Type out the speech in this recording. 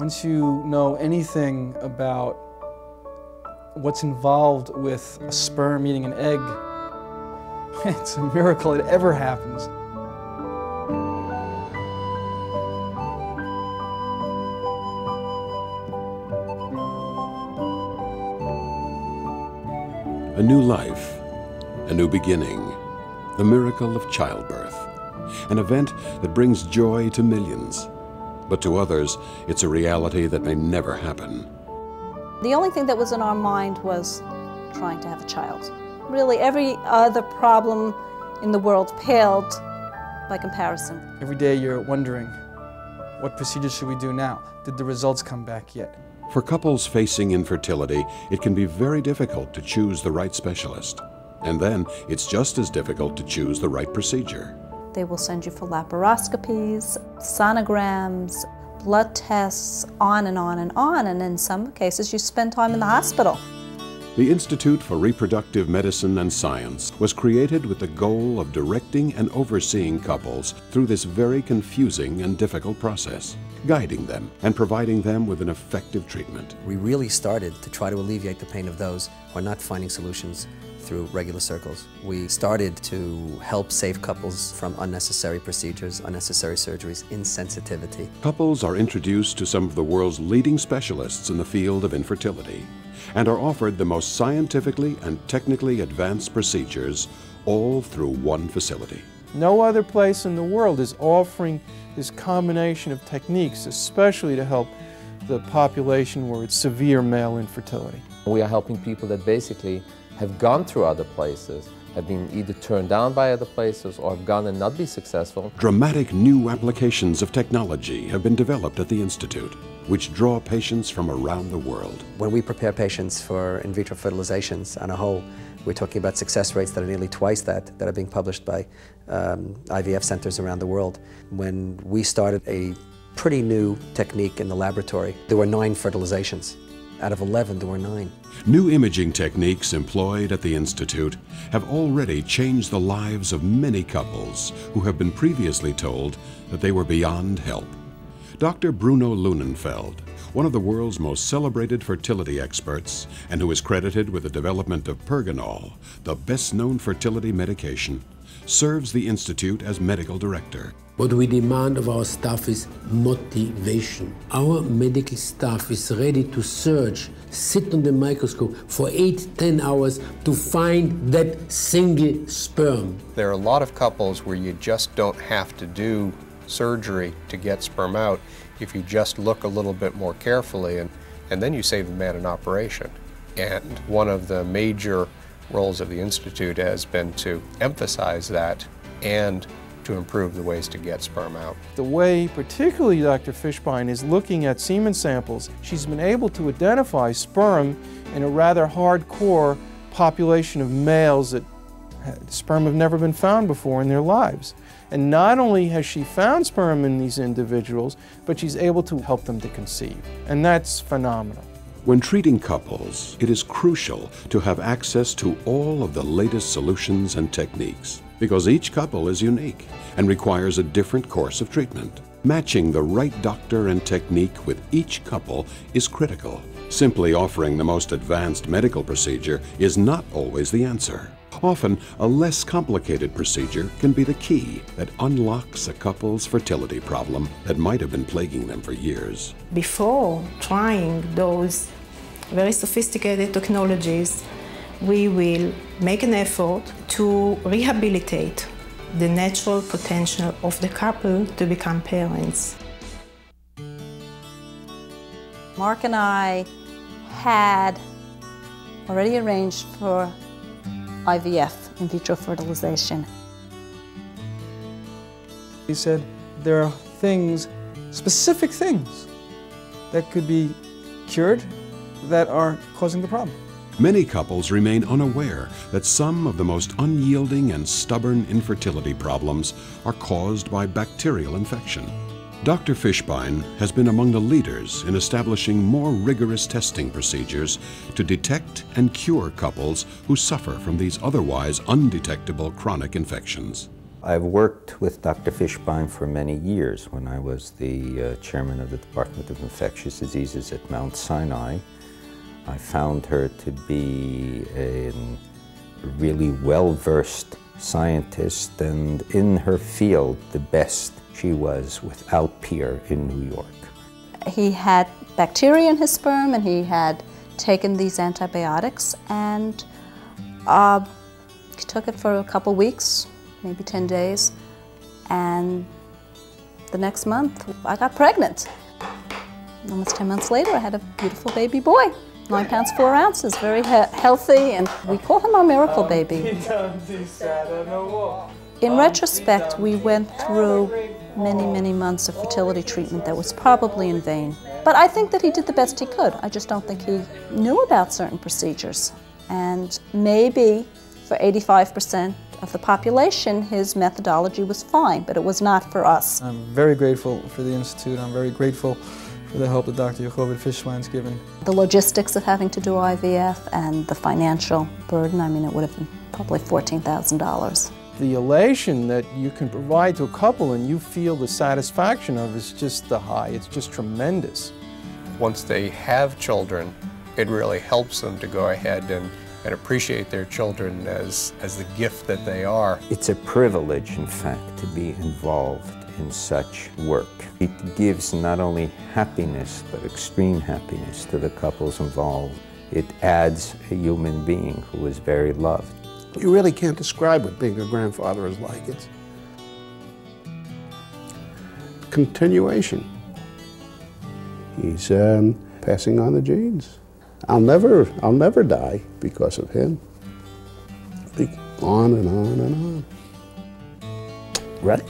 Once you know anything about what's involved with a sperm eating an egg, it's a miracle it ever happens. A new life, a new beginning, the miracle of childbirth, an event that brings joy to millions. But to others, it's a reality that may never happen. The only thing that was in our mind was trying to have a child. Really, every other problem in the world paled by comparison. Every day you're wondering, what procedure should we do now? Did the results come back yet? For couples facing infertility, it can be very difficult to choose the right specialist. And then it's just as difficult to choose the right procedure. They will send you for laparoscopies, sonograms, blood tests, on and on and on, and in some cases you spend time in the hospital. The Institute for Reproductive Medicine and Science was created with the goal of directing and overseeing couples through this very confusing and difficult process, guiding them and providing them with an effective treatment. We really started to try to alleviate the pain of those who are not finding solutions through regular circles. We started to help save couples from unnecessary procedures, unnecessary surgeries, insensitivity. Couples are introduced to some of the world's leading specialists in the field of infertility and are offered the most scientifically and technically advanced procedures, all through one facility. No other place in the world is offering this combination of techniques, especially to help the population where it's severe male infertility. We are helping people that basically have gone through other places, have been either turned down by other places or have gone and not be successful. Dramatic new applications of technology have been developed at the Institute, which draw patients from around the world. When we prepare patients for in vitro fertilizations on a whole, we're talking about success rates that are nearly twice that, that are being published by um, IVF centers around the world. When we started a pretty new technique in the laboratory, there were nine fertilizations. Out of 11, there were nine. New imaging techniques employed at the Institute have already changed the lives of many couples who have been previously told that they were beyond help. Dr. Bruno Lunenfeld, one of the world's most celebrated fertility experts and who is credited with the development of Pergonal, the best known fertility medication, serves the Institute as medical director. What we demand of our staff is motivation. Our medical staff is ready to search, sit on the microscope for eight, ten hours to find that single sperm. There are a lot of couples where you just don't have to do surgery to get sperm out if you just look a little bit more carefully and, and then you save the man an operation. And one of the major roles of the Institute has been to emphasize that and to improve the ways to get sperm out. The way particularly Dr. Fishbein is looking at semen samples, she's been able to identify sperm in a rather hardcore population of males that sperm have never been found before in their lives. And not only has she found sperm in these individuals, but she's able to help them to conceive. And that's phenomenal. When treating couples, it is crucial to have access to all of the latest solutions and techniques because each couple is unique and requires a different course of treatment. Matching the right doctor and technique with each couple is critical. Simply offering the most advanced medical procedure is not always the answer. Often, a less complicated procedure can be the key that unlocks a couple's fertility problem that might have been plaguing them for years. Before trying those very sophisticated technologies, we will make an effort to rehabilitate the natural potential of the couple to become parents. Mark and I had already arranged for IVF, in vitro fertilization. He said there are things, specific things, that could be cured that are causing the problem. Many couples remain unaware that some of the most unyielding and stubborn infertility problems are caused by bacterial infection. Dr. Fishbein has been among the leaders in establishing more rigorous testing procedures to detect and cure couples who suffer from these otherwise undetectable chronic infections. I've worked with Dr. Fishbein for many years when I was the uh, chairman of the Department of Infectious Diseases at Mount Sinai. I found her to be a really well-versed scientist and in her field the best she was without peer in New York. He had bacteria in his sperm and he had taken these antibiotics and uh, he took it for a couple weeks, maybe 10 days, and the next month I got pregnant. Almost 10 months later I had a beautiful baby boy, 9 pounds 4 ounces, very he healthy, and we call him our miracle baby. In retrospect, we went through many, many months of fertility treatment that was probably in vain. But I think that he did the best he could. I just don't think he knew about certain procedures. And maybe for 85% of the population, his methodology was fine, but it was not for us. I'm very grateful for the Institute. I'm very grateful for the help that Dr. Yocheved Fishbein's given. The logistics of having to do IVF and the financial burden, I mean, it would have been probably $14,000 the elation that you can provide to a couple and you feel the satisfaction of is just the high. It's just tremendous. Once they have children, it really helps them to go ahead and, and appreciate their children as, as the gift that they are. It's a privilege, in fact, to be involved in such work. It gives not only happiness, but extreme happiness to the couples involved. It adds a human being who is very loved. You really can't describe what being a grandfather is like. It's continuation. He's um, passing on the genes. I'll never, I'll never die because of him. On and on and on. Ready?